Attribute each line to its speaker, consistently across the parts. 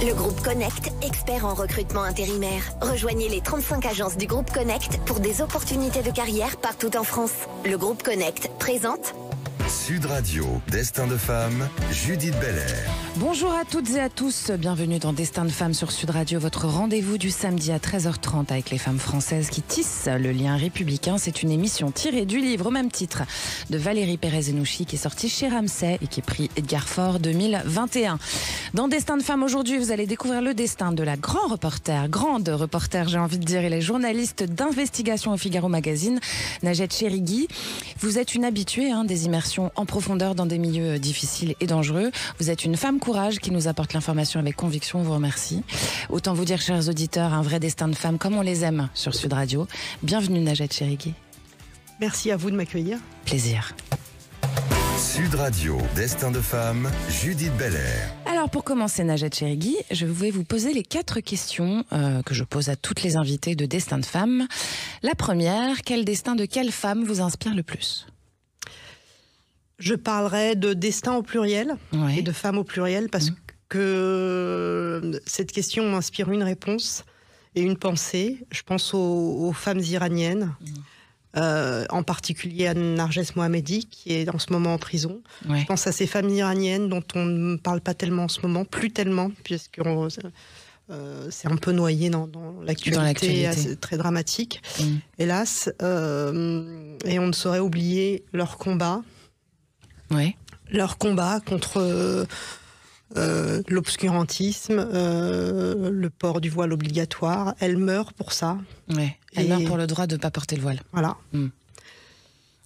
Speaker 1: Le groupe Connect, expert en recrutement intérimaire. Rejoignez les 35 agences du groupe Connect pour des opportunités de carrière partout en France. Le groupe Connect présente
Speaker 2: Sud Radio, Destin de femme, Judith Belair.
Speaker 3: Bonjour à toutes et à tous, bienvenue dans Destin de femme sur Sud Radio, votre rendez-vous du samedi à 13h30 avec les femmes françaises qui tissent le lien républicain. C'est une émission tirée du livre au même titre de Valérie Pérez-Enouchi qui est sorti chez Ramsay et qui est pris Edgar Ford 2021. Dans Destin de femme aujourd'hui, vous allez découvrir le destin de la grand reporter, grande reporter, j'ai envie de dire, et les journalistes d'investigation au Figaro Magazine, Najette Cherigui. Vous êtes une habituée hein, des immersions en profondeur dans des milieux difficiles et dangereux. Vous êtes une femme courage qui nous apporte l'information avec conviction. On vous remercie. Autant vous dire, chers auditeurs, un vrai destin de femme comme on les aime sur Sud Radio. Bienvenue, Najat Cherigui.
Speaker 4: Merci à vous de m'accueillir.
Speaker 3: Plaisir.
Speaker 2: Sud Radio, Destin de femme, Judith Belair.
Speaker 3: Alors pour commencer, Najat Cherigui, je vais vous poser les quatre questions euh, que je pose à toutes les invitées de Destin de femme. La première, quel destin de quelle femme vous inspire le plus?
Speaker 4: Je parlerai de destin au pluriel
Speaker 3: Ouais.
Speaker 4: et de femme au pluriel parce
Speaker 3: Mhm.
Speaker 4: que cette question m'inspire une réponse et une pensée. Je pense aux, aux femmes iraniennes,
Speaker 3: Mhm.
Speaker 4: euh, en particulier à Narges Mohammedi qui est en ce moment en prison.
Speaker 3: Ouais.
Speaker 4: Je pense à ces femmes iraniennes dont on ne parle pas tellement en ce moment, plus tellement, puisque euh, c'est un peu noyé dans, dans l'actualité, très dramatique,
Speaker 3: Mm.
Speaker 4: hélas. Euh, et on ne saurait oublier leur combat
Speaker 3: Ouais.
Speaker 4: leur combat contre euh, euh, l'obscurantisme, euh, le port du voile obligatoire. Elle meurt pour ça.
Speaker 3: Ouais. Elle
Speaker 4: Et-
Speaker 3: meurt pour le droit de ne pas porter le voile.
Speaker 4: Voilà.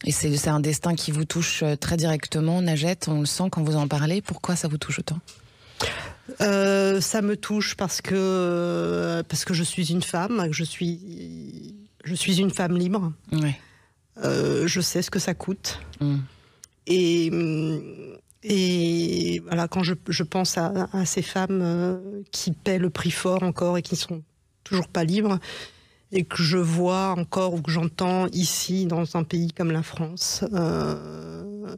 Speaker 3: Et c'est un destin qui vous touche très directement, Najette. On le sent quand vous en parlez. Pourquoi ça vous touche autant?
Speaker 4: Euh, ça me touche parce que parce que je suis une femme, je suis je suis une femme libre.
Speaker 3: Ouais.
Speaker 4: Euh, je sais ce que ça coûte.
Speaker 3: Mm.
Speaker 4: Et, et voilà, quand je, je pense à, à ces femmes euh, qui paient le prix fort encore et qui sont toujours pas libres, et que je vois encore ou que j'entends ici, dans un pays comme la France, euh,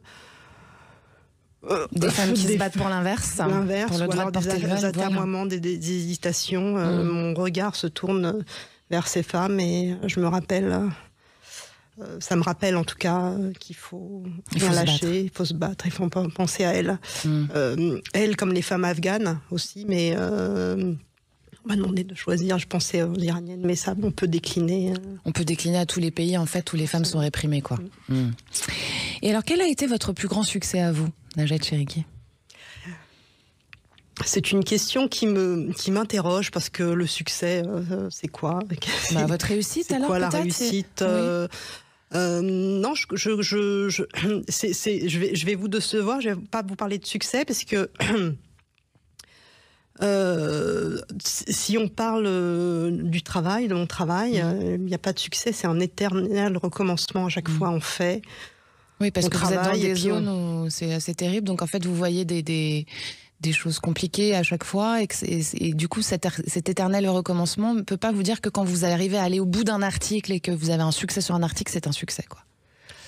Speaker 4: euh,
Speaker 3: Des femmes qui se battent pour l'inverse.
Speaker 4: l'inverse,
Speaker 3: Pour le droit de
Speaker 4: des,
Speaker 3: porter le
Speaker 4: des
Speaker 3: voilà.
Speaker 4: atermoiements, des, hésitations. Euh,
Speaker 3: Mm.
Speaker 4: Mon regard se tourne vers ces femmes et je me rappelle, euh, ça me rappelle en tout cas euh, qu'il faut rien lâcher, il faut se battre, il faut penser à elles.
Speaker 3: Mm.
Speaker 4: Euh, elles, comme les femmes afghanes aussi, mais euh, on m'a demandé de choisir, je pensais aux iraniennes, mais ça, on peut décliner.
Speaker 3: On peut décliner à tous les pays en fait où les femmes sont réprimées quoi. Mm. Et alors quel a été votre plus grand succès à vous, Najat Cheriki?
Speaker 4: C'est une question qui me qui m'interroge parce que le succès, euh, c'est quoi?
Speaker 3: Bah, Votre réussite
Speaker 4: C'est
Speaker 3: alors
Speaker 4: quoi la
Speaker 3: c'est-
Speaker 4: réussite?
Speaker 3: Oui.
Speaker 4: euh, euh, non, je, je, je, je, vais, je vais vous décevoir. Je vais pas vous parler de succès parce que euh, si on parle euh, du travail, de mon travail,
Speaker 3: Mm.
Speaker 4: il n'y a pas de succès. C'est un éternel recommencement. À chaque
Speaker 3: Mm.
Speaker 4: fois, on fait.
Speaker 3: Oui, parce
Speaker 4: on
Speaker 3: que vous êtes dans
Speaker 4: travaille
Speaker 3: des zones où c'est assez terrible. Donc en fait, vous voyez des, des, des choses compliquées à chaque fois. Et, que c'est- et du coup, cet, er- cet éternel recommencement ne peut pas vous dire que quand vous arrivez à aller au bout d'un article et que vous avez un succès sur un article, c'est un succès. quoi.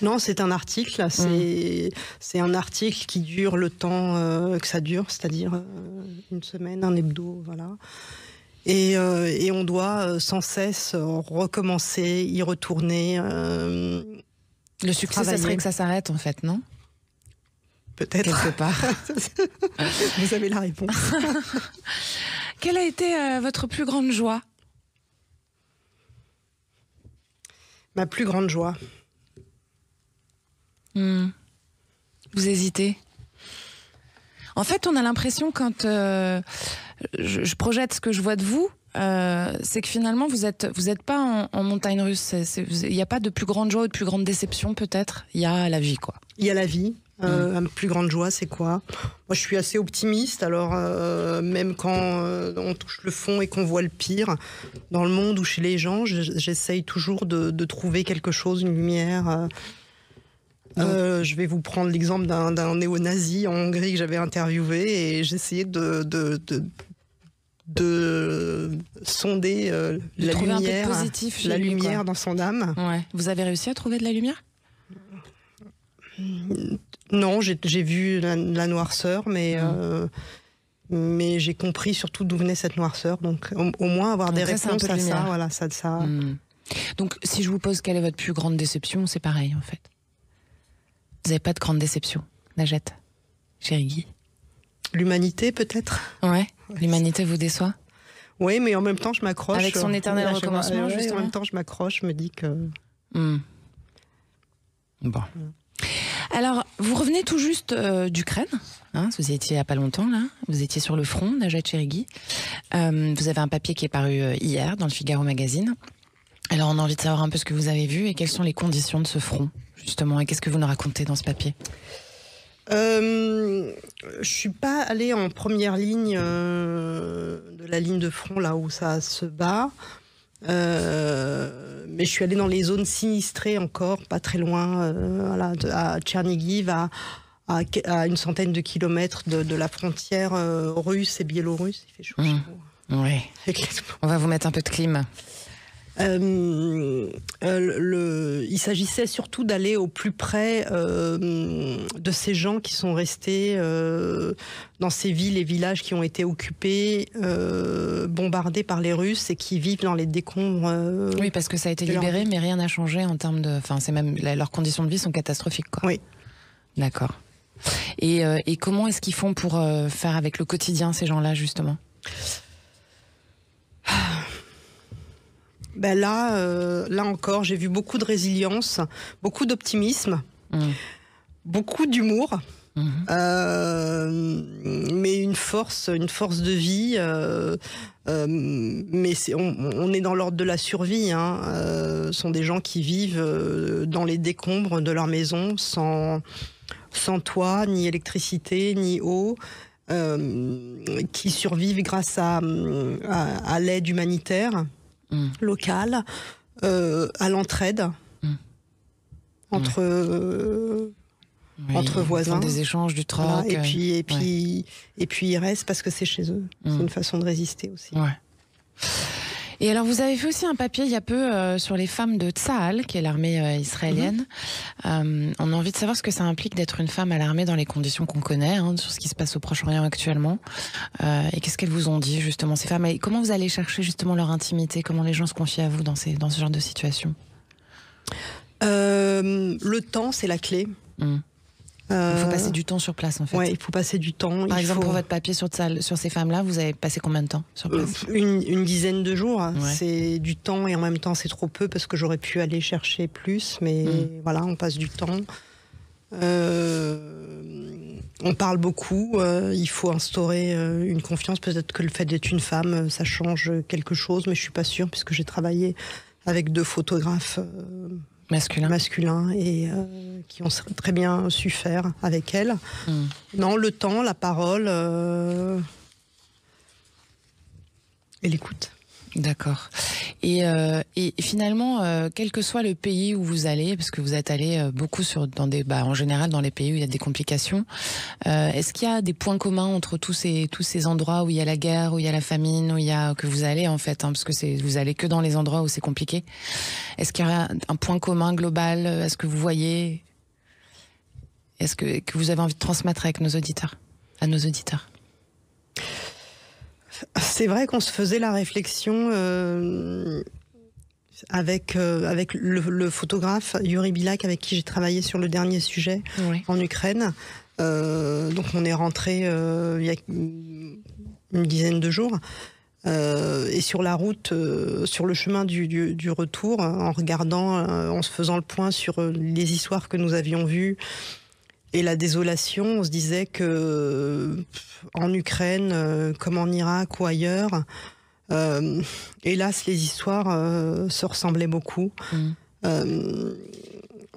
Speaker 4: Non, c'est un article. C'est c'est un article qui dure le temps euh, que ça dure, c'est-à-dire euh, une semaine, un hebdo, voilà. Et, euh, et on doit sans cesse recommencer, y retourner.
Speaker 3: Le succès, ça serait que ça s'arrête, en fait, non?
Speaker 4: Peut-être.
Speaker 3: Quelque part.
Speaker 4: Vous avez la réponse.
Speaker 3: Quelle a été euh, votre plus grande joie?
Speaker 4: Ma plus grande joie.
Speaker 3: Hmm. Vous hésitez? En fait, on a l'impression quand euh, je, je projette ce que je vois de vous, euh, c'est que finalement vous êtes vous êtes pas en, en montagne russe. Il n'y a pas de plus grande joie ou de plus grande déception peut-être? Il y a la vie quoi.
Speaker 4: Il y a la vie. Euh, Ma plus grande joie, c'est quoi? Moi, je suis assez optimiste. Alors, euh, même quand euh, on touche le fond et qu'on voit le pire dans le monde ou chez les gens, je- j'essaye toujours de, de trouver quelque chose, une lumière. euh. Euh, je vais vous prendre l'exemple d'un néo-nazi en Hongrie que j'avais interviewé et j'essayais de, de, de, de sonder euh,
Speaker 3: De
Speaker 4: la lumière,
Speaker 3: positif
Speaker 4: la lumière
Speaker 3: quoi.
Speaker 4: dans son âme.
Speaker 3: Ouais. Vous avez réussi à trouver de la lumière?
Speaker 4: Non, j'ai vu la, la noirceur, mais
Speaker 3: Mm.
Speaker 4: euh, mais j'ai compris surtout d'où venait cette noirceur. Donc au, moins avoir des réponses à ça, voilà, ça, ça.
Speaker 3: Hmm. Donc si je vous pose quelle est votre plus grande déception, c'est pareil en fait. Vous n'avez pas de grande déception, Najette, chérie Guy
Speaker 4: L'humanité peut-être?
Speaker 3: Ouais. L'humanité vous déçoit?
Speaker 4: Oui, mais en même temps, je m'accroche.
Speaker 3: Avec son éternel recommencement,
Speaker 4: justement. En même temps, je m'accroche, je me dis que.
Speaker 3: Hmm. Bon. Alors, vous revenez tout juste euh, d'Ukraine. Hein, vous y étiez il n'y a pas longtemps, là. Vous étiez sur le front, Najat Cherigui. Euh, vous avez un papier qui est paru euh, hier dans le Figaro Magazine. Alors, on a envie de savoir un peu ce que vous avez vu et quelles sont les conditions de ce front, justement, et qu'est-ce que vous nous racontez dans ce papier?
Speaker 4: Euh, je suis pas allée en première ligne de la ligne de front là où ça se bat. Euh, mais je suis allée dans les zones sinistrées encore, pas très loin, euh, voilà, à Tchernigiv, à, à, une centaine de kilomètres de, la frontière euh, russe et biélorusse. Il fait chaud.
Speaker 3: Mmh. Oui. On va vous mettre un peu de clim.
Speaker 4: Euh, euh, le, il s'agissait surtout d'aller au plus près euh, de ces gens qui sont restés dans ces villes et villages qui ont été occupés, bombardés par les Russes et qui vivent dans les décombres.
Speaker 3: oui, parce que ça a été libéré, mais rien n'a changé en termes de. Enfin, c'est même leurs conditions de vie sont catastrophiques. Quoi.
Speaker 4: Oui.
Speaker 3: D'accord. Et, et comment est-ce qu'ils font pour faire avec le quotidien ces gens-là justement?
Speaker 4: Ben là, euh, là encore, j'ai vu beaucoup de résilience, beaucoup d'optimisme, mmh. beaucoup d'humour. Mmh. Euh, mais une force, une force de vie. Euh, mais on, est dans l'ordre de la survie. Hein. ce sont des gens qui vivent dans les décombres de leur maison, sans, sans toit, ni électricité, ni eau. qui survivent grâce à, à l'aide humanitaire. Mm. locale, euh, à l'entraide mm. entre euh, entre voisins,
Speaker 3: des échanges, du troc,
Speaker 4: et puis et puis et puis ils restent parce que c'est chez eux. C'est mm. une façon de résister aussi.
Speaker 3: Et alors, vous avez fait aussi un papier il y a peu euh, sur les femmes de Tsahal, qui est l'armée euh, israélienne. Mhm. Euh, on a envie de savoir ce que ça implique d'être une femme à l'armée dans les conditions qu'on connaît, hein, sur ce qui se passe au Proche-Orient actuellement. et qu'est-ce qu'elles vous ont dit, justement, ces femmes? Et Comment vous allez chercher, justement, leur intimité? Comment les gens se confient à vous dans, ces, dans ce genre de situation?
Speaker 4: Le temps, c'est la clé.
Speaker 3: Mmh. Euh, il faut passer du temps sur place, en fait.
Speaker 4: Oui, il faut passer du temps.
Speaker 3: Par exemple, pour votre papier sur, sur ces femmes-là, vous avez passé combien de temps sur place
Speaker 4: euh, une, dizaine de jours. C'est du temps et en même temps, c'est trop peu parce que j'aurais pu aller chercher plus. Mais hmm. voilà, on passe du temps. Euh, on parle beaucoup. il faut instaurer une confiance. Peut-être que le fait d'être une femme, ça change quelque chose, mais je suis pas sûre puisque j'ai travaillé avec deux photographes
Speaker 3: masculins
Speaker 4: masculin et euh, qui ont très bien su faire avec elle. Hmm. Non, le temps, la parole euh, et l'écoute.
Speaker 3: D'accord. Et, euh, et, finalement, euh, quel que soit le pays où vous allez, parce que vous êtes allé euh, beaucoup sur dans des, bah, en général dans les pays où il y a des complications, euh, est-ce qu'il y a des points communs entre tous ces tous ces endroits où il y a la guerre, où il y a la famine, où il y a que vous allez en fait, hein, parce que vous allez que dans les endroits où c'est compliqué? Est-ce qu'il y a un point commun global Est-ce que vous voyez? Est-ce que que vous avez envie de transmettre avec nos auditeurs, à nos auditeurs?
Speaker 4: C'est vrai qu'on se faisait la réflexion euh, avec, euh, avec le, photographe Yuri Bilak, avec qui j'ai travaillé sur le dernier sujet en Ukraine. Euh, donc on est rentré il y a une dizaine de jours. et sur la route, sur le chemin du, du retour, en regardant, en se faisant le point sur les histoires que nous avions vues, et la désolation, on se disait que en Ukraine, euh, comme en Irak ou ailleurs, euh, hélas, les histoires euh, se ressemblaient beaucoup. Mm.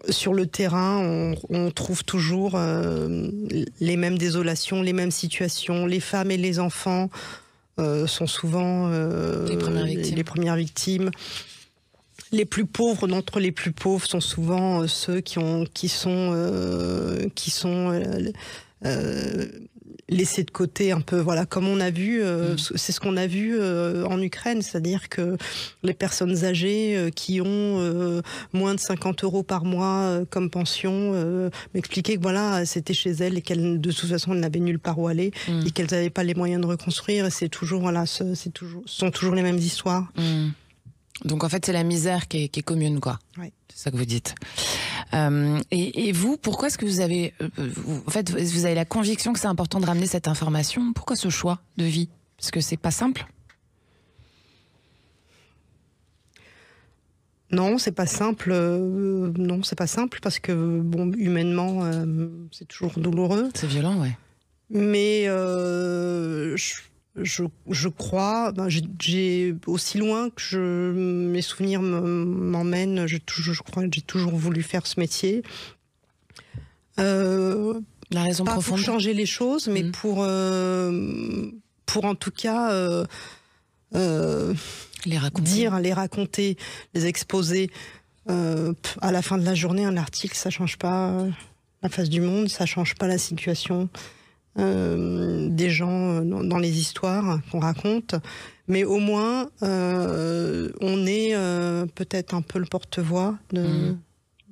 Speaker 4: sur le terrain, on, on trouve toujours les mêmes désolations, les mêmes situations. Les femmes et les enfants sont souvent
Speaker 3: les premières victimes.
Speaker 4: Les premières victimes les plus pauvres d'entre les plus pauvres sont souvent euh, ceux qui ont qui sont euh, qui sont euh, laisser de côté un peu, voilà, comme on a vu, euh,
Speaker 3: Mm.
Speaker 4: c'est ce qu'on a vu euh, en Ukraine, c'est-à-dire que les personnes âgées euh, qui ont euh, moins de 50 euros par mois euh, comme pension euh, m'expliquaient que voilà, c'était chez elles et qu'elles, de toute façon, elles n'avaient nulle part où aller
Speaker 3: Mm.
Speaker 4: et qu'elles n'avaient pas les moyens de reconstruire. Et c'est toujours, voilà, ce- c'est toujours, ce sont toujours les mêmes histoires.
Speaker 3: Hmm. Donc en fait, c'est la misère qui est, qui est commune, quoi.
Speaker 4: Ouais.
Speaker 3: C'est ça que vous dites. Euh, et, et vous, pourquoi est-ce que vous avez, euh, vous- en fait, vous avez la conviction que c'est important de ramener cette information? Pourquoi ce choix de vie? Parce que c'est pas simple?
Speaker 4: Non, c'est pas simple. euh, non, c'est pas simple parce que bon, humainement, euh, c'est toujours douloureux.
Speaker 3: C'est violent, ouais.
Speaker 4: Mais je, je, je crois, ben, j'ai- aussi loin que je, mes souvenirs me- m'emmènent. Je, toujours- je crois que j'ai toujours voulu faire ce métier. Euh,
Speaker 3: La raison
Speaker 4: pas pour
Speaker 3: profonde.
Speaker 4: changer les choses, mais
Speaker 3: Mhm.
Speaker 4: pour, euh, pour en tout cas euh,
Speaker 3: Les raconter.
Speaker 4: dire, les raconter, les exposer. À la fin de la journée, un article, ça change pas la face du monde, ça change pas la situation euh, des gens dans, les histoires qu'on raconte. Mais au moins, euh, on est euh, peut-être un peu le porte-voix de,
Speaker 3: Mhm.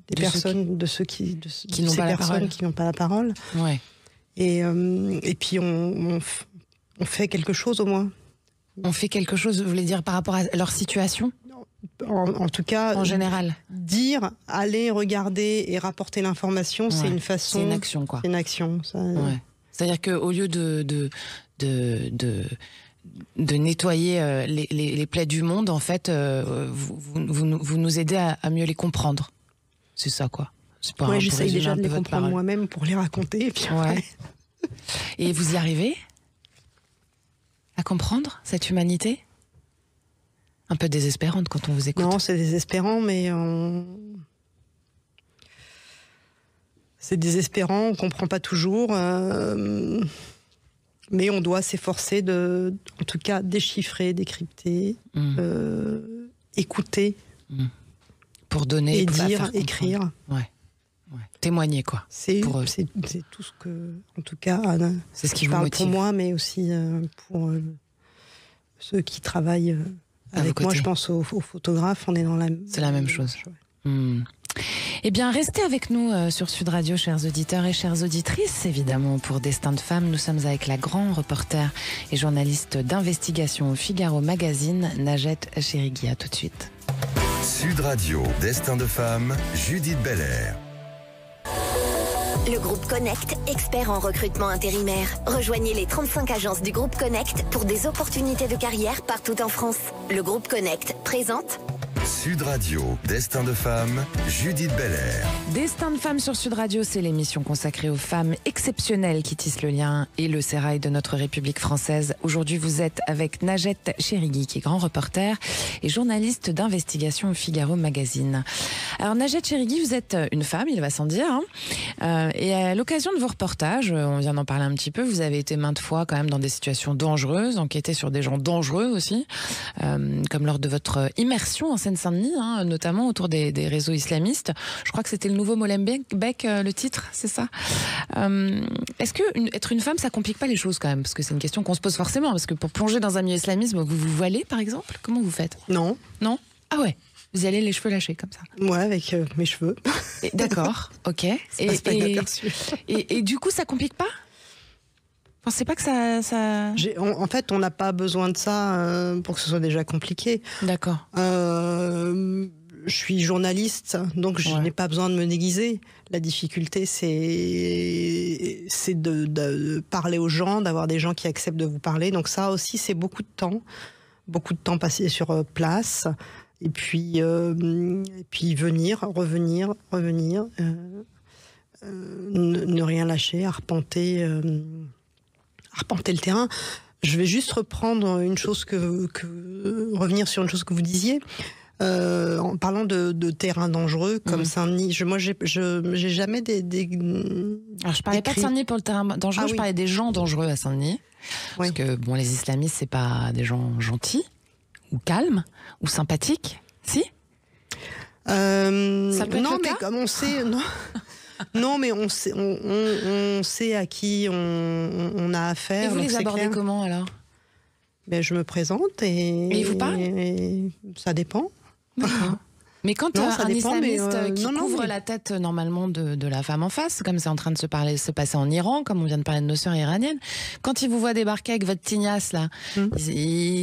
Speaker 4: des
Speaker 3: De ceux
Speaker 4: personnes, de ceux qui, de,
Speaker 3: Qui
Speaker 4: de
Speaker 3: n'ont
Speaker 4: ces
Speaker 3: pas la
Speaker 4: personnes
Speaker 3: parole.
Speaker 4: qui n'ont pas la parole.
Speaker 3: Ouais.
Speaker 4: Et, et puis on, on, f- on fait quelque chose au moins.
Speaker 3: On fait quelque chose, vous voulez dire, par rapport à leur situation?
Speaker 4: En, en tout cas,
Speaker 3: en général
Speaker 4: dire, aller regarder et rapporter l'information, c'est une façon,
Speaker 3: C'est une action, quoi.
Speaker 4: c'est une action. ça-
Speaker 3: Ouais. C'est-à-dire qu'au lieu de, de, de, de, de nettoyer euh, les, les, les plaies du monde, en fait, euh, vous, vous, vous nous- aidez à, à mieux les comprendre. C'est ça, quoi.
Speaker 4: Ouais, j'essaye déjà de les comprendre moi-même pour les raconter. Et puis
Speaker 3: Ouais.
Speaker 4: après,
Speaker 3: Et vous y arrivez à comprendre cette humanité? Un peu désespérante quand on vous écoute.
Speaker 4: Non, c'est désespérant, mais on... c'est désespérant. On comprend pas toujours, euh, mais on doit s'efforcer de, en tout cas, déchiffrer, décrypter,
Speaker 3: Mm.
Speaker 4: euh, écouter
Speaker 3: Pour donner
Speaker 4: et
Speaker 3: pour la
Speaker 4: dire, écrire.
Speaker 3: Ouais. Ouais. Témoigner, quoi.
Speaker 4: C'est tout ce que, en tout cas,
Speaker 3: C'est ce qui vous
Speaker 4: parle
Speaker 3: motive.
Speaker 4: pour moi, mais aussi euh, pour euh, ceux qui travaillent avec moi. Je pense aux, aux photographes. On est dans la.
Speaker 3: C'est la même chose.
Speaker 4: Ouais.
Speaker 3: Hmm. Eh bien, restez avec nous euh, sur Sud Radio, chers auditeurs et chères auditrices, évidemment, pour Destin de Femmes. Nous sommes avec la grande reporter et journaliste d'investigation au Figaro Magazine, Najette Chérigui. À tout de suite.
Speaker 2: Sud Radio, Destin de femme, Judith Belair.
Speaker 1: Le groupe Connect, expert en recrutement intérimaire. Rejoignez les 35 agences du groupe Connect pour des opportunités de carrière partout en France. Le groupe Connect présente
Speaker 2: Sud Radio, Destin de femme, Judith Belair.
Speaker 3: Destin de femmes sur Sud Radio, c'est l'émission consacrée aux femmes exceptionnelles qui tissent le lien et le sérail de notre République française. Aujourd'hui, vous êtes avec Najette Chérigui, qui est grand reporter et journaliste d'investigation au Figaro Magazine. Alors, Najette Chérigui, vous êtes une femme, il va sans dire. hein. Euh, et à l'occasion de vos reportages, euh, on vient d'en parler un petit peu, vous avez été maintes fois quand même dans des situations dangereuses, enquêté sur des gens dangereux aussi, euh, comme lors de votre immersion en Seine-Saint-Denis, hein, notamment autour des, des réseaux islamistes. Je crois que c'était le nouveau Molenbeek, euh, le titre, c'est ça. Euh, Est-ce que une- être une femme, ça complique pas les choses quand même? Parce que c'est une question qu'on se pose forcément. Parce que pour plonger dans un milieu islamisme, vous vous voilez par exemple? Comment vous faites?
Speaker 4: Non,
Speaker 3: Non? Ah ouais vous y allez les cheveux lâchés comme ça.
Speaker 4: moi avec euh, mes cheveux.
Speaker 3: D'accord, ok.
Speaker 4: Ça passe pas
Speaker 3: et, et- et du coup, ça complique pas? Pensez pas que ça.
Speaker 4: En, fait, on n'a pas besoin de ça euh, pour que ce soit déjà compliqué.
Speaker 3: D'accord.
Speaker 4: Euh, je suis journaliste, donc je
Speaker 3: Ouais.
Speaker 4: n'ai pas besoin de me déguiser. La difficulté, c'est c'est de, de parler aux gens, d'avoir des gens qui acceptent de vous parler. Donc ça aussi, c'est beaucoup de temps, beaucoup de temps passé sur euh, place, et puis euh, et puis venir, revenir, revenir, euh, euh, ne, ne rien lâcher, arpenter, arpenter le terrain. Je vais juste reprendre une chose que, que revenir sur une chose que vous disiez. Euh, en parlant de, de terrains dangereux comme
Speaker 3: Mhm.
Speaker 4: Saint-Denis, je, moi j'ai jamais des, des-
Speaker 3: Alors, je parlais pas de. Saint-Denis pour le terrain dangereux,
Speaker 4: Ah
Speaker 3: je
Speaker 4: oui.
Speaker 3: parlais des gens dangereux à Saint-Denis. Parce que, bon, les islamistes, c'est pas des gens gentils, ou calmes, ou sympathiques. Si?
Speaker 4: Euh,
Speaker 3: Ça peut être
Speaker 4: non,
Speaker 3: le
Speaker 4: mais
Speaker 3: cas?
Speaker 4: comme on sait, non. non, mais on sait, on, on- on sait à qui on, on a affaire.
Speaker 3: Et vous les abordez
Speaker 4: clair.
Speaker 3: comment alors?
Speaker 4: Ben, Je me présente et.
Speaker 3: Et vous parlent?
Speaker 4: et Ça dépend.
Speaker 3: D'accord. Mais quand
Speaker 4: Non,
Speaker 3: un
Speaker 4: dépend,
Speaker 3: islamiste
Speaker 4: euh,
Speaker 3: qui
Speaker 4: non, non,
Speaker 3: couvre la tête normalement de, de la femme en face, comme c'est en train de se, parler, se passer en Iran, comme on vient de parler de nos sœurs iraniennes, quand il vous voit débarquer avec votre tignasse là,
Speaker 4: Hmm.
Speaker 3: il,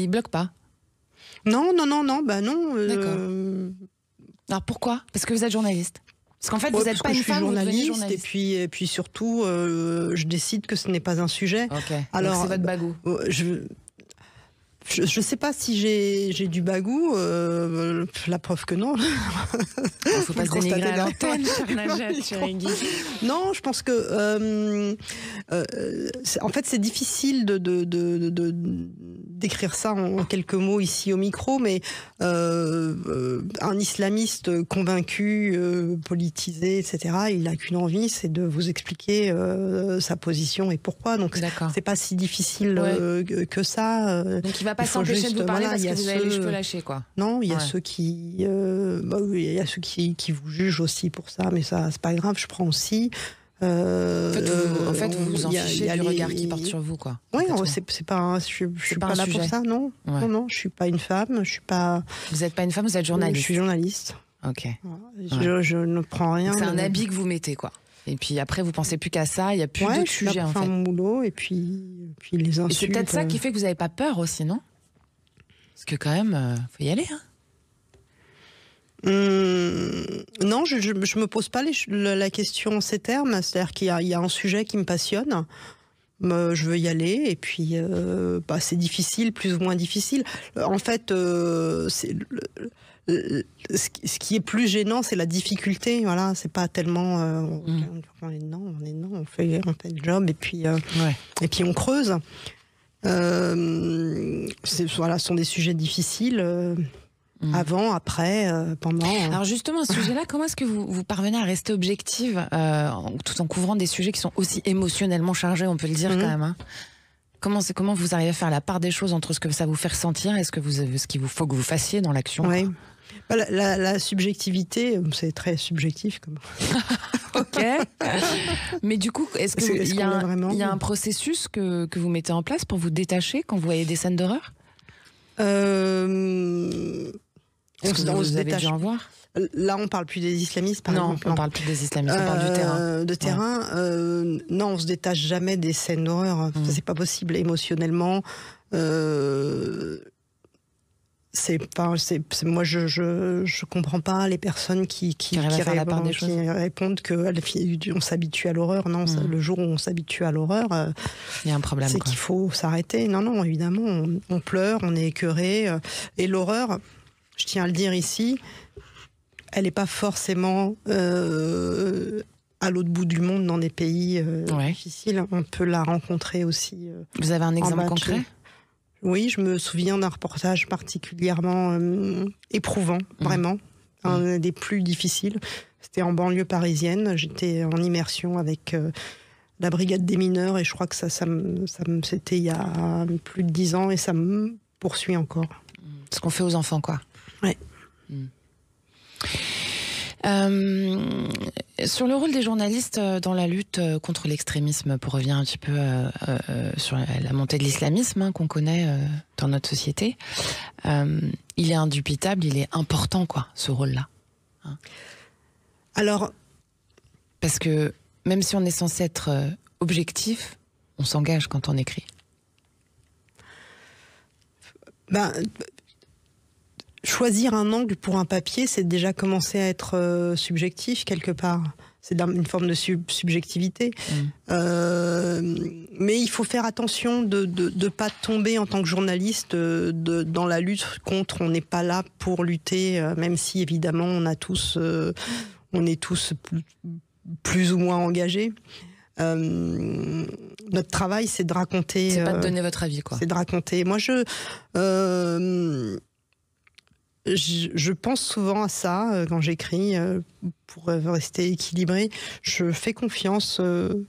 Speaker 3: il bloque pas?
Speaker 4: Non, non, non, non, bah non. euh,
Speaker 3: Alors pourquoi? Parce que vous êtes journaliste. Parce qu'en fait,
Speaker 4: ouais,
Speaker 3: vous n'êtes pas
Speaker 4: que
Speaker 3: une
Speaker 4: je suis
Speaker 3: femme, vous
Speaker 4: journaliste,
Speaker 3: journaliste.
Speaker 4: et puis et puis surtout, euh, je décide que ce n'est pas un sujet.
Speaker 3: Ok. Alors c'est votre bagou.
Speaker 4: Euh, Je je, je sais pas si j'ai du bagou. euh, la preuve que non.
Speaker 3: Il faut pas se dénigrer à l'antenne.
Speaker 4: Non, je pense que euh, euh, en fait c'est difficile de d'écrire ça en quelques mots ici au micro, mais un islamiste convaincu, politisé, etc. Il a qu'une envie, c'est de vous expliquer sa position et pourquoi. Donc c'est pas si difficile
Speaker 3: Ouais.
Speaker 4: que- ça.
Speaker 3: Donc il va pas s'empêcher
Speaker 4: juste,
Speaker 3: de vous parler
Speaker 4: voilà,
Speaker 3: parce que vous avez les
Speaker 4: ceux-
Speaker 3: cheveux lâchés, quoi.
Speaker 4: non, il y a
Speaker 3: Ouais.
Speaker 4: ceux qui, euh, bah il y a ceux qui, qui vous jugent aussi pour ça, mais ça, c'est pas grave, je prends aussi. Euh,
Speaker 3: En fait, vous, en fait, vous vous en
Speaker 4: il y a-
Speaker 3: fichez du
Speaker 4: les-
Speaker 3: regard qui porte sur vous, quoi.
Speaker 4: Oui, c'est pas, un- je, je suis
Speaker 3: pas
Speaker 4: pas, là
Speaker 3: sujet.
Speaker 4: pour ça, non.
Speaker 3: Ouais.
Speaker 4: Non, non, je suis pas une femme, je suis pas.
Speaker 3: Vous n'êtes pas une femme, vous êtes
Speaker 4: Je
Speaker 3: journaliste.
Speaker 4: suis journaliste.
Speaker 3: Ok.
Speaker 4: Voilà. Je, je ne prends rien.
Speaker 3: C'est un habit que vous mettez, quoi. Et puis après, vous pensez plus qu'à ça, il n'y a plus
Speaker 4: Ouais,
Speaker 3: d'autres sujets, en fait.
Speaker 4: mon boulot et puis, puis les insultes.
Speaker 3: c'est peut-être ça
Speaker 4: euh,
Speaker 3: qui fait que vous n'avez pas peur aussi, non? Parce que quand même, euh, faut y aller. Hein.
Speaker 4: Hum, non, je, je me pose pas les- la, question en ces termes. C'est-à-dire qu'il y a, il y a un sujet qui me passionne. Euh, je veux y aller et puis euh, bah, c'est difficile, plus ou moins difficile. Euh, En fait, euh, c'est le- ce qui- est plus gênant, c'est la difficulté. Voilà, c'est pas tellement euh, on,
Speaker 3: Mm.
Speaker 4: on est dedans, on est dedans, on fait, on fait le job et puis euh,
Speaker 3: Ouais.
Speaker 4: et puis on creuse. Euh, voilà, ce sont des sujets difficiles. euh,
Speaker 3: Mm.
Speaker 4: Avant, après, euh, pendant.
Speaker 3: Alors justement, à ce sujet-là, comment est-ce que vous, vous parvenez à rester objective euh, tout en couvrant des sujets qui sont aussi émotionnellement chargés, on peut le dire
Speaker 4: Mhm.
Speaker 3: quand même hein? Comment, c'est, comment vous arrivez à faire la part des choses entre ce que ça vous fait ressentir et ce, que vous, ce qu'il vous faut que vous fassiez dans l'action
Speaker 4: Ouais. Bah, La, la- la subjectivité, c'est très subjectif. Comme...
Speaker 3: Ok. Mais du coup, est-ce qu'il y, a un-
Speaker 4: est vraiment-
Speaker 3: il y a un processus que, que vous mettez en place pour vous détacher quand vous voyez des scènes d'horreur?
Speaker 4: Euh, on
Speaker 3: Est-ce que
Speaker 4: on
Speaker 3: vous
Speaker 4: se
Speaker 3: avez
Speaker 4: détache.
Speaker 3: dû en voir?
Speaker 4: Là, on parle plus des islamistes, par
Speaker 3: Non,
Speaker 4: exemple.
Speaker 3: on parle plus des islamistes, on parle du
Speaker 4: Euh,
Speaker 3: terrain.
Speaker 4: De terrain, euh, non, on se détache jamais des scènes d'horreur. Ça,
Speaker 3: Mm.
Speaker 4: C'est pas possible émotionnellement. Euh, c'est pas, moi, je, je, je comprends pas les personnes qui, qui,
Speaker 3: faire la part des
Speaker 4: qui répondent qu'on s'habitue à l'horreur. Non, ça,
Speaker 3: Mm.
Speaker 4: le jour où on s'habitue à l'horreur, euh,
Speaker 3: Il y a un problème.
Speaker 4: c'est qu'il faut s'arrêter. Non, non, évidemment, on, on pleure, on est écœuré. euh, et l'horreur, je tiens à le dire ici, elle n'est pas forcément euh, à l'autre bout du monde dans des pays euh,
Speaker 3: Ouais.
Speaker 4: difficiles. On peut la rencontrer aussi. euh.
Speaker 3: Vous avez un exemple concret?
Speaker 4: Oui, je me souviens d'un reportage particulièrement euh, éprouvant,
Speaker 3: Mmh.
Speaker 4: vraiment, un des plus difficiles. C'était en banlieue parisienne. J'étais en immersion avec euh, la brigade des mineurs et je crois que ça, ça, c'était il y a plus de dix ans et ça me poursuit encore.
Speaker 3: Ce qu'on fait aux enfants, quoi.
Speaker 4: Ouais.
Speaker 3: Euh, sur le rôle des journalistes euh, dans la lutte euh, contre l'extrémisme, pour revenir un petit peu euh, euh, sur la, la montée de l'islamisme hein, qu'on connaît dans notre société, il est indubitable, il est important, quoi, ce rôle-là.
Speaker 4: Alors,
Speaker 3: Parce que même si on est censé être objectif, on s'engage quand on écrit.
Speaker 4: ben, choisir un angle pour un papier, c'est déjà commencer à être euh, subjectif quelque part. C'est une forme de sub- subjectivité.
Speaker 3: Mm.
Speaker 4: Euh, mais il faut faire attention de ne pas tomber en tant que journaliste euh, de, dans la lutte contre. On n'est pas là pour lutter, même si évidemment on a tous, euh, on est tous plus, plus ou moins engagés. Euh, notre travail, c'est de raconter.
Speaker 3: C'est pas de donner votre avis, quoi.
Speaker 4: c'est de raconter. Moi, je, euh, je, je pense souvent à ça euh, quand j'écris euh, pour rester équilibré. Je fais confiance euh,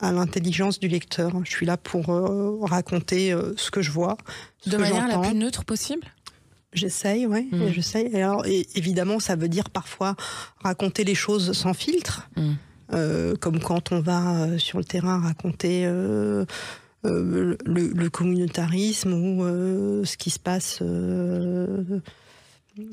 Speaker 4: à l'intelligence du lecteur. Je suis là pour raconter ce que je vois, ce
Speaker 3: De
Speaker 4: que
Speaker 3: manière la plus neutre possible?
Speaker 4: J'essaye, ouais,
Speaker 3: Mm.
Speaker 4: j'essaye. Alors, et- évidemment, ça veut dire parfois raconter les choses sans filtre,
Speaker 3: Mm.
Speaker 4: Euh, comme quand on va sur le terrain raconter le, le communautarisme ou euh, ce qui se passe, euh,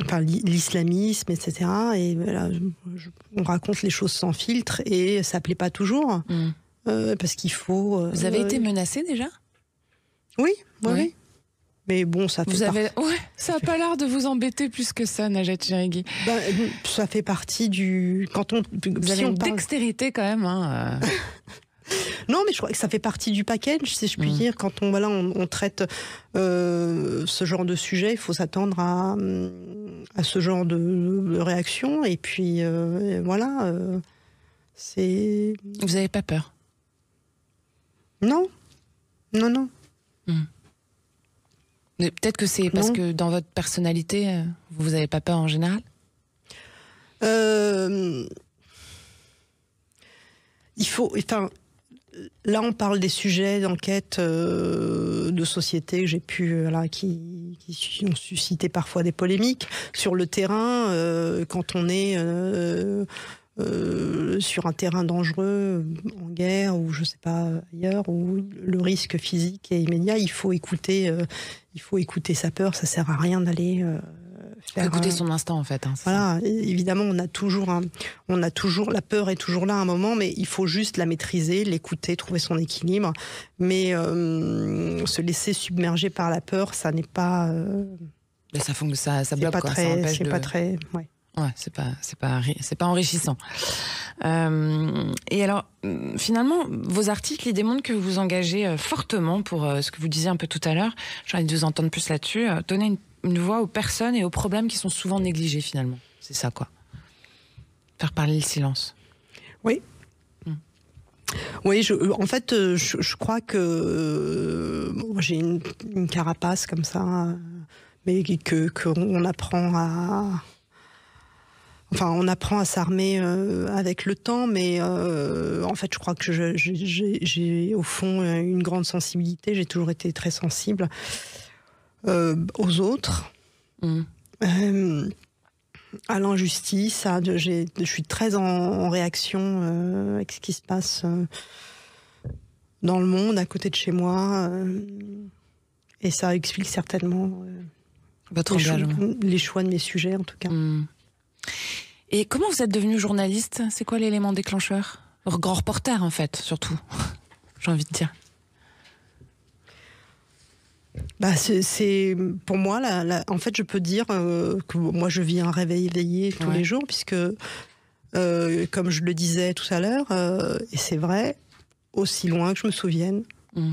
Speaker 4: enfin l'i- l'islamisme, etc. Et voilà, je- on raconte les choses sans filtre et ça plaît pas toujours
Speaker 3: Mm.
Speaker 4: euh, parce qu'il faut. euh,
Speaker 3: Vous avez été menacée déjà?
Speaker 4: Oui, oui. Mais bon, ça fait
Speaker 3: Vous avez. Ouais, ça a pas l'air de vous embêter plus que ça, Najat Cherigui.
Speaker 4: Ben, ça fait partie du. Quand on.
Speaker 3: Vous
Speaker 4: si
Speaker 3: avez
Speaker 4: on
Speaker 3: une
Speaker 4: parle-
Speaker 3: dextérité quand même. Hein, euh.
Speaker 4: Non, mais je crois que ça fait partie du package, si je puis
Speaker 3: Mm.
Speaker 4: dire. Quand on, voilà, on, on traite euh, ce genre de sujet, il faut s'attendre à, à ce genre de, de réaction. Et puis, euh, voilà. euh, c'est.
Speaker 3: Vous avez pas peur?
Speaker 4: Non. Non, non.
Speaker 3: Mais Peut-être que c'est parce
Speaker 4: Non.
Speaker 3: que dans votre personnalité, vous avez pas peur en général?
Speaker 4: Euh, il faut. Enfin, là, on parle des sujets d'enquête euh, de société j'ai pu, qui, ont suscité parfois des polémiques sur le terrain. euh, quand on est euh, sur un terrain dangereux, en guerre ou je sais pas ailleurs, où le risque physique est immédiat, il faut écouter. il faut écouter sa peur. Ça sert à rien d'aller. Faire un-
Speaker 3: son instinct en fait. hein, ça.
Speaker 4: voilà, évidemment, on a toujours, un- on a toujours, la peur est toujours là à un moment, mais il faut juste la maîtriser, l'écouter, trouver son équilibre. Mais euh, se laisser submerger par la peur, ça n'est pas, euh,
Speaker 3: Mais ça, ça, ça bloque
Speaker 4: pas
Speaker 3: quoi. ça
Speaker 4: très,
Speaker 3: empêche
Speaker 4: c'est
Speaker 3: de-
Speaker 4: pas très, ouais.
Speaker 3: Ouais, c'est pas, c'est pas, c'est pas enrichissant. Euh, et alors, finalement, vos articles, ils démontrent que vous vous engagez fortement pour ce que vous disiez un peu tout à l'heure. J'ai envie de vous entendre plus là-dessus. donner une, une voix aux personnes et aux problèmes qui sont souvent négligés finalement. C'est ça, quoi. Faire parler le silence.
Speaker 4: Oui.
Speaker 3: Hmm.
Speaker 4: Oui, je, en fait, euh, je, je crois que euh, j'ai une, une carapace comme ça, euh, mais que qu'on apprend à. Enfin, on apprend à s'armer euh, avec le temps, mais euh, en fait, je crois que j'ai au fond euh, une grande sensibilité. J'ai toujours été très sensible euh, aux autres.
Speaker 3: Hum.
Speaker 4: Euh, à l'injustice, je suis très en, en réaction euh, avec ce qui se passe dans le monde, à côté de chez moi. et ça explique certainement
Speaker 3: Votre
Speaker 4: les, choix,
Speaker 3: engagement.
Speaker 4: les choix de mes sujets, en tout cas.
Speaker 3: Hum. Et comment vous êtes devenu journaliste? C'est quoi l'élément déclencheur? Grand reporter, en fait, surtout. J'ai envie de dire.
Speaker 4: Bah, c'est- pour moi, la- la- en fait, je peux dire euh, que moi, je vis un réveil éveillé tous
Speaker 3: Ouais.
Speaker 4: les jours, puisque, euh, comme je le disais tout à l'heure, euh, et c'est vrai, aussi loin que je me souvienne,
Speaker 3: Mm.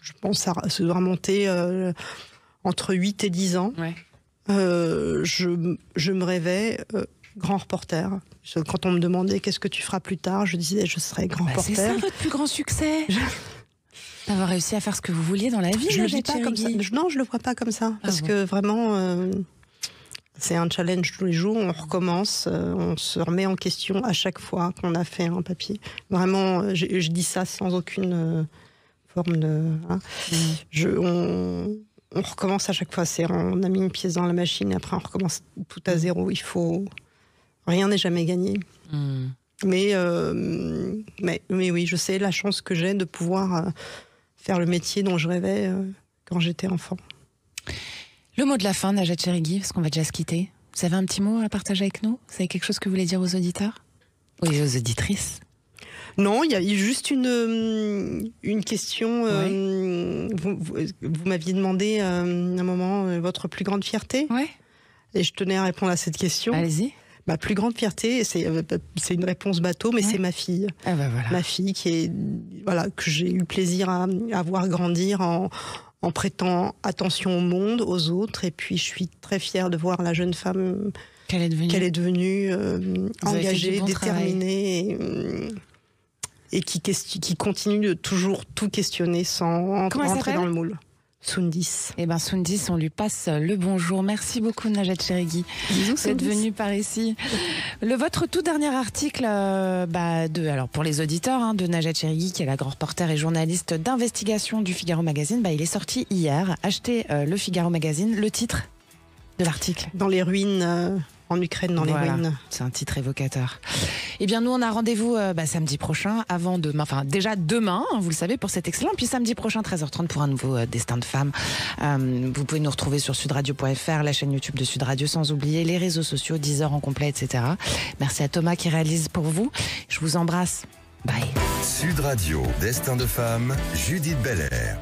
Speaker 4: je pense à se remonter entre 8 et 10 ans,
Speaker 3: Ouais.
Speaker 4: je, je me rêvais grand reporter. Quand on me demandait qu'est-ce que tu feras plus tard, je disais je serai grand
Speaker 3: Bah, c'est ça
Speaker 4: reporter.
Speaker 3: votre plus grand succès D'avoir réussi à faire ce que vous vouliez dans la vie.
Speaker 4: Je le vis pas comme ça. Non, je le vois pas comme ça. parce
Speaker 3: Ah bon.
Speaker 4: que vraiment, euh, c'est un challenge tous les jours. On recommence, euh, on se remet en question à chaque fois qu'on a fait un papier. Vraiment, euh, je, je dis ça sans aucune euh, forme de. hein.
Speaker 3: Mm.
Speaker 4: Je, on, on recommence à chaque fois. C'est on a mis une pièce dans la machine et après on recommence tout à zéro. Il faut. Rien n'est jamais gagné.
Speaker 3: Mm.
Speaker 4: Mais, euh, mais, mais oui, je sais la chance que j'ai de pouvoir faire le métier dont je rêvais euh, quand j'étais enfant.
Speaker 3: Le mot de la fin, Najat Cherigui, parce qu'on va déjà se quitter. Vous avez un petit mot à partager avec nous? Vous avez quelque chose que vous voulez dire aux auditeurs? Oui, aux auditrices.
Speaker 4: Non, il y a juste une, euh, une question. euh, Vous, vous- vous m'aviez demandé euh, un moment euh, votre plus grande fierté?
Speaker 3: Ouais.
Speaker 4: et je tenais à répondre à cette question.
Speaker 3: Allez-y.
Speaker 4: Ma plus grande fierté, c'est euh, c'est une réponse bateau, mais
Speaker 3: Ouais.
Speaker 4: c'est ma fille.
Speaker 3: Ah bah voilà.
Speaker 4: Ma fille qui est voilà que j'ai eu plaisir à, à voir grandir en, en prêtant attention au monde, aux autres, et puis je suis très fière de voir la jeune femme
Speaker 3: Qu'elle est devenue.
Speaker 4: qu'elle est devenue euh, engagée,
Speaker 3: bon
Speaker 4: déterminée et, et qui, continue de toujours tout questionner sans
Speaker 3: Comment s'appelle?
Speaker 4: dans le moule. Sundis.
Speaker 3: Eh ben Sundis, on lui passe le bonjour. Merci beaucoup Najat Cherigui
Speaker 4: Bisous,
Speaker 3: d'être venue par ici. Le votre tout dernier article, euh, bah, de alors pour les auditeurs hein, de Najat Cherigui, qui est la grand reporter et journaliste d'investigation du Figaro Magazine, bah, il est sorti hier. Achetez euh, le Figaro Magazine. Le titre de l'article
Speaker 4: Dans les ruines, euh, en Ukraine, dans les ruines.
Speaker 3: C'est un titre évocateur. Eh bien, nous, on a rendez-vous euh, bah, samedi prochain, avant demain, enfin déjà demain, hein, vous le savez, pour cet excellent. Puis samedi prochain, 13h30, pour un nouveau euh, Destin de femme. Euh, vous pouvez nous retrouver sur sudradio.fr, la chaîne YouTube de Sud Radio, sans oublier les réseaux sociaux, 10h en complet, etc. Merci à Thomas qui réalise pour vous. Je vous embrasse. Bye.
Speaker 2: Sud Radio, Destin de femme, Judith Belair.